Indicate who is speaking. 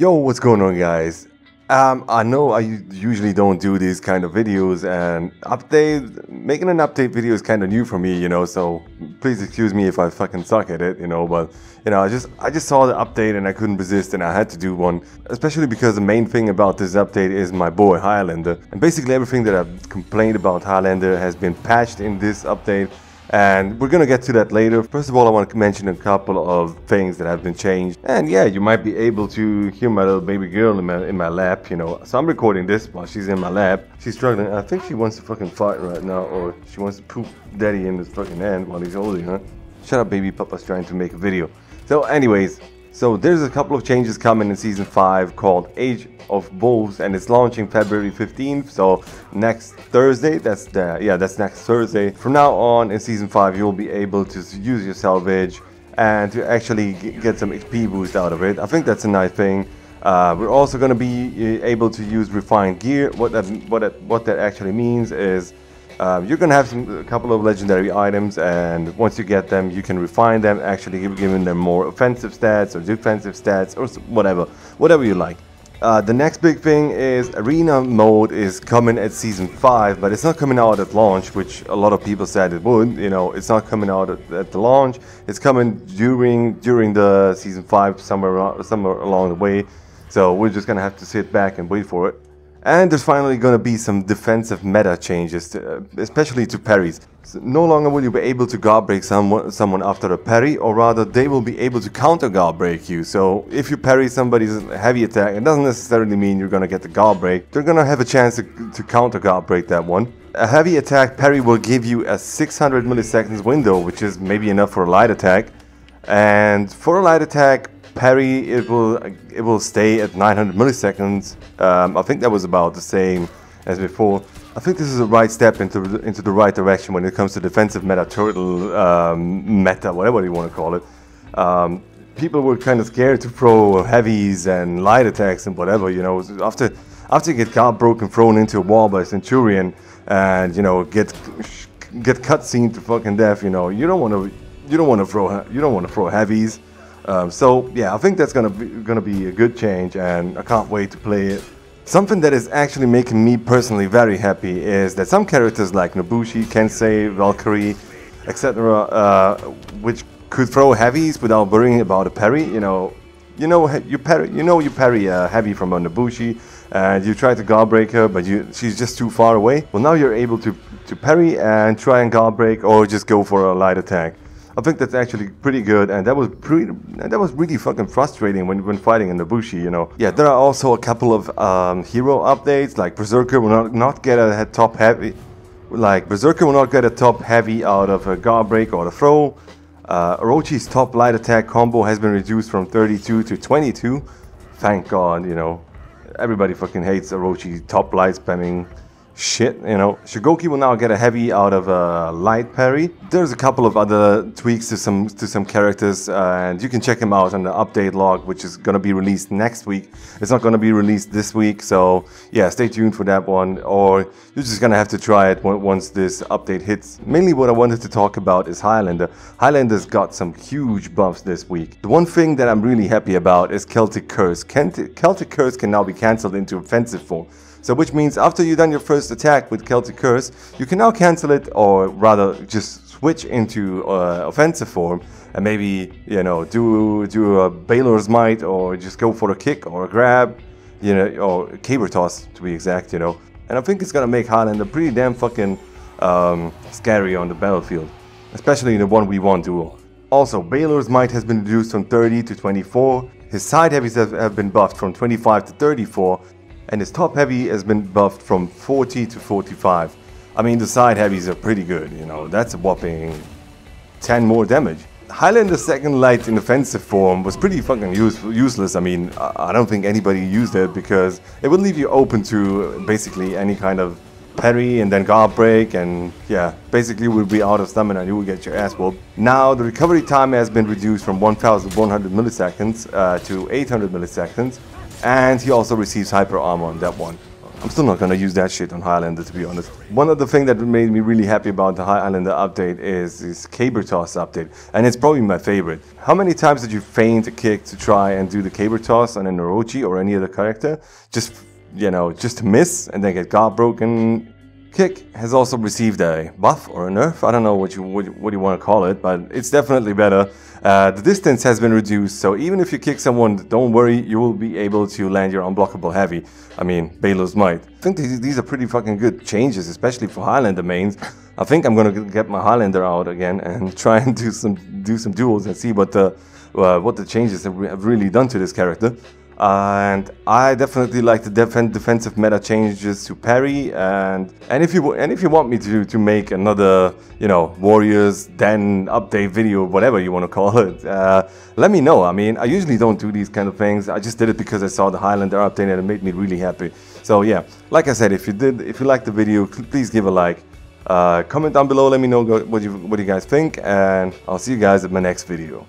Speaker 1: Yo, what's going on guys? Um, I know I usually don't do these kind of videos and update, making an update video is kind of new for me, you know, so please excuse me if I fucking suck at it, you know, but, you know, I just, I just saw the update and I couldn't resist and I had to do one, especially because the main thing about this update is my boy Highlander, and basically everything that I've complained about Highlander has been patched in this update, and we're gonna get to that later. First of all, I want to mention a couple of things that have been changed. And yeah, you might be able to hear my little baby girl in my, in my lap, you know. So I'm recording this while she's in my lap. She's struggling. I think she wants to fucking fight right now, or she wants to poop daddy in his fucking hand while he's holding her. Shut up, baby. Papa's trying to make a video. So anyways, so there's a couple of changes coming in season 5 called Age of Wolves and it's launching February 15th. So next Thursday, that's the yeah, that's next Thursday. From now on in season 5 you'll be able to use your salvage and to actually get some XP boost out of it. I think that's a nice thing. Uh, we're also going to be uh, able to use refined gear. What that what that what that actually means is um, you're gonna have some, a couple of legendary items and once you get them you can refine them actually giving them more offensive stats or defensive stats or whatever whatever you like. Uh, the next big thing is arena mode is coming at season 5 but it's not coming out at launch which a lot of people said it would you know it's not coming out at, at the launch. It's coming during during the season 5 somewhere somewhere along the way. So we're just gonna have to sit back and wait for it and there's finally going to be some defensive meta changes, to, uh, especially to parries. So no longer will you be able to guard break someone, someone after a parry, or rather they will be able to counter guard break you. So if you parry somebody's heavy attack, it doesn't necessarily mean you're going to get the guard break. They're going to have a chance to, to counter guard break that one. A heavy attack parry will give you a 600 milliseconds window, which is maybe enough for a light attack. And for a light attack, parry, it will it will stay at 900 milliseconds. Um, I think that was about the same as before. I think this is the right step into into the right direction when it comes to defensive meta, turtle um, meta, whatever you want to call it. Um, people were kind of scared to throw heavies and light attacks and whatever. You know, after after you get guard broken, thrown into a wall by a centurion, and you know get get cutscene to fucking death. You know, you don't want to you don't want to throw you don't want to throw heavies. Um, so yeah, I think that's gonna be gonna be a good change, and I can't wait to play it. Something that is actually making me personally very happy is that some characters like Nobushi, Kensei, Valkyrie, etc., uh, which could throw heavies without worrying about a parry. You know, you know you parry, you know you parry a heavy from a Nobushi, and you try to guard break her, but you, she's just too far away. Well, now you're able to to parry and try and guard break, or just go for a light attack. I think that's actually pretty good, and that was pretty, that was really fucking frustrating when, when fighting in the Bushi, you know. Yeah, there are also a couple of um, hero updates, like Berserker will not, not get a top heavy, like Berserker will not get a top heavy out of a guard break or a throw. Uh, Orochi's top light attack combo has been reduced from 32 to 22. Thank God, you know. Everybody fucking hates Orochi top light spamming shit, you know. Shugoki will now get a heavy out of a light parry. There's a couple of other tweaks to some to some characters, uh, and you can check them out on the update log, which is gonna be released next week. It's not gonna be released this week, so yeah, stay tuned for that one. Or you're just gonna have to try it once this update hits. Mainly, what I wanted to talk about is Highlander. Highlander's got some huge buffs this week. The one thing that I'm really happy about is Celtic Curse. Celtic Curse can now be cancelled into offensive form. So which means after you've done your first attack with Celtic Curse, you can now cancel it or rather just switch into uh, offensive form and maybe, you know, do do a Balor's Might or just go for a kick or a grab, you know, or caber toss to be exact, you know. And I think it's gonna make Highlander pretty damn fucking um, scary on the battlefield, especially in the 1v1 duel. Also, Balor's Might has been reduced from 30 to 24, his side heavies have, have been buffed from 25 to 34, and his top heavy has been buffed from 40 to 45. I mean, the side heavies are pretty good, you know, that's a whopping 10 more damage. Highlander's second light in offensive form was pretty fucking use useless. I mean, I don't think anybody used it because it would leave you open to basically any kind of parry and then guard break and yeah, basically would be out of stamina and you would get your ass whooped. Now the recovery time has been reduced from 1100 milliseconds uh, to 800 milliseconds and he also receives hyper armor on that one. I'm still not gonna use that shit on Highlander to be honest. One of the things that made me really happy about the Highlander update is this caber toss update, and it's probably my favorite. How many times did you feint a kick to try and do the caber toss on an Orochi or any other character? Just, you know, just to miss and then get guard broken Kick has also received a buff or a nerf. I don't know what you what, what you want to call it, but it's definitely better. Uh, the distance has been reduced, so even if you kick someone, don't worry, you will be able to land your unblockable heavy. I mean, Balor's might. I think these, these are pretty fucking good changes, especially for Highlander mains. I think I'm gonna get my Highlander out again and try and do some do some duels and see what the uh, what the changes have really done to this character and I definitely like the def- defensive meta changes to parry. And and if you and if you want me to to make another you know Warriors Den update video whatever you want to call it uh, let me know. I mean I usually don't do these kind of things. I just did it because I saw the Highlander update and it made me really happy. So yeah like I said if you did if you liked the video please give a like. Uh, comment down below. Let me know what you what you guys think. And I'll see you guys in my next video